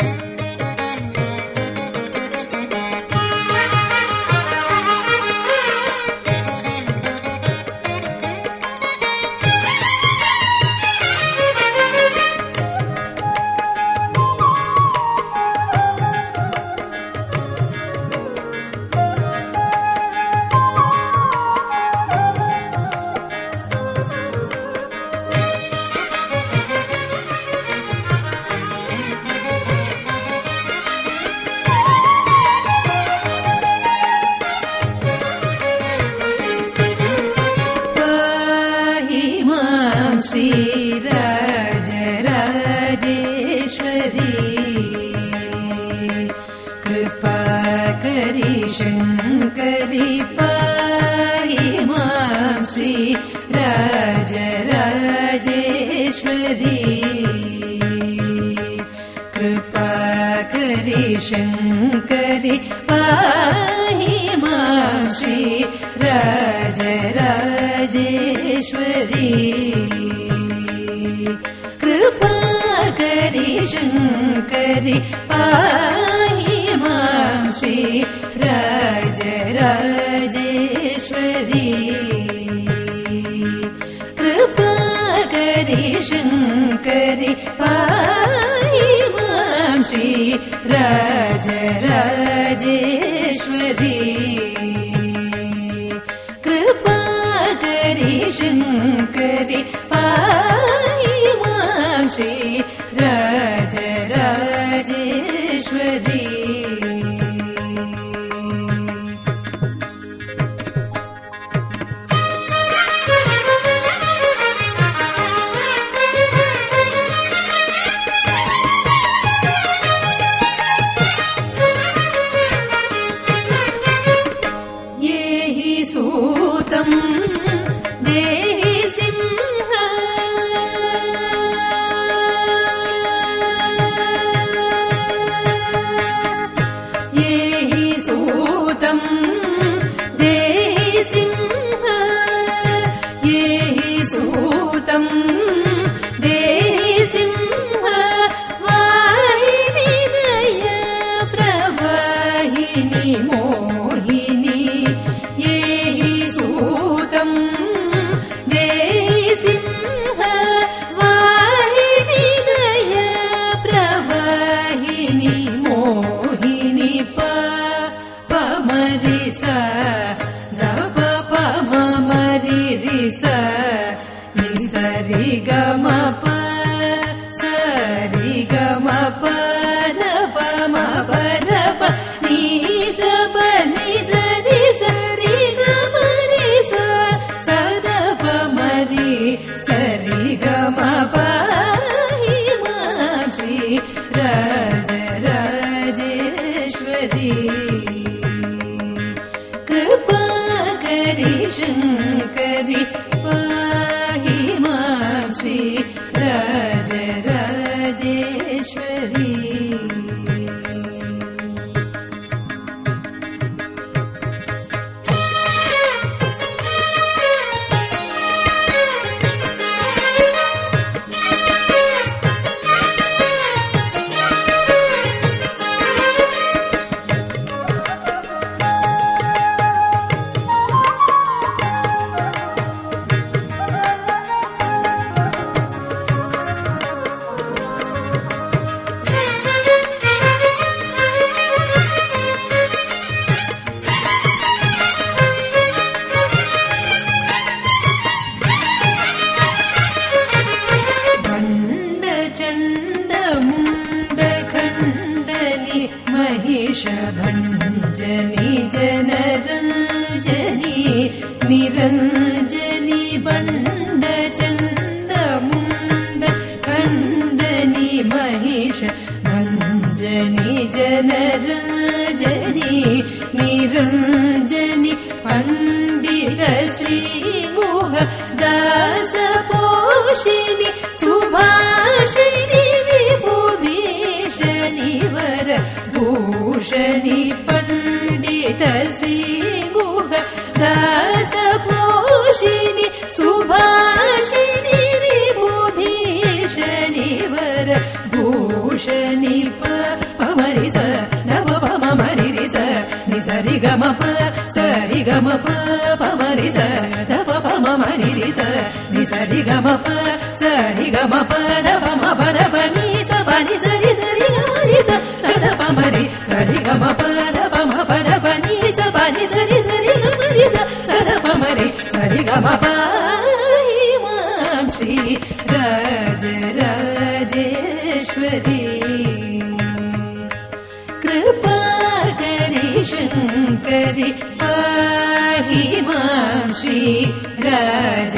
पाहि श्रीराज राजेश्वरी। कृपा करि शङ्करि पाहि मां श्रीराज राजेश्वरी। कृपा करि शङ्करि पाहि मां श्री मां श्री राज राजेश्वरी। कृपा करि शङ्करि पाहि मां श्री राज राजेश्वरी। कृपा करि शङ्करि शङ्करि महिष भञ्जनि जनरञ्जनि निरञ्जनि मुण्ड खण्डनि महिष भञ्जनि जनरञ्जनि निरञ्जनि पण्डित सुभाषिनी मुभिषीवर भूषणि परिस ध नव परिस निजरि गमप सरि गमपमरिस धरिस निजरि गमप सरि गमप ध पाहि मां राज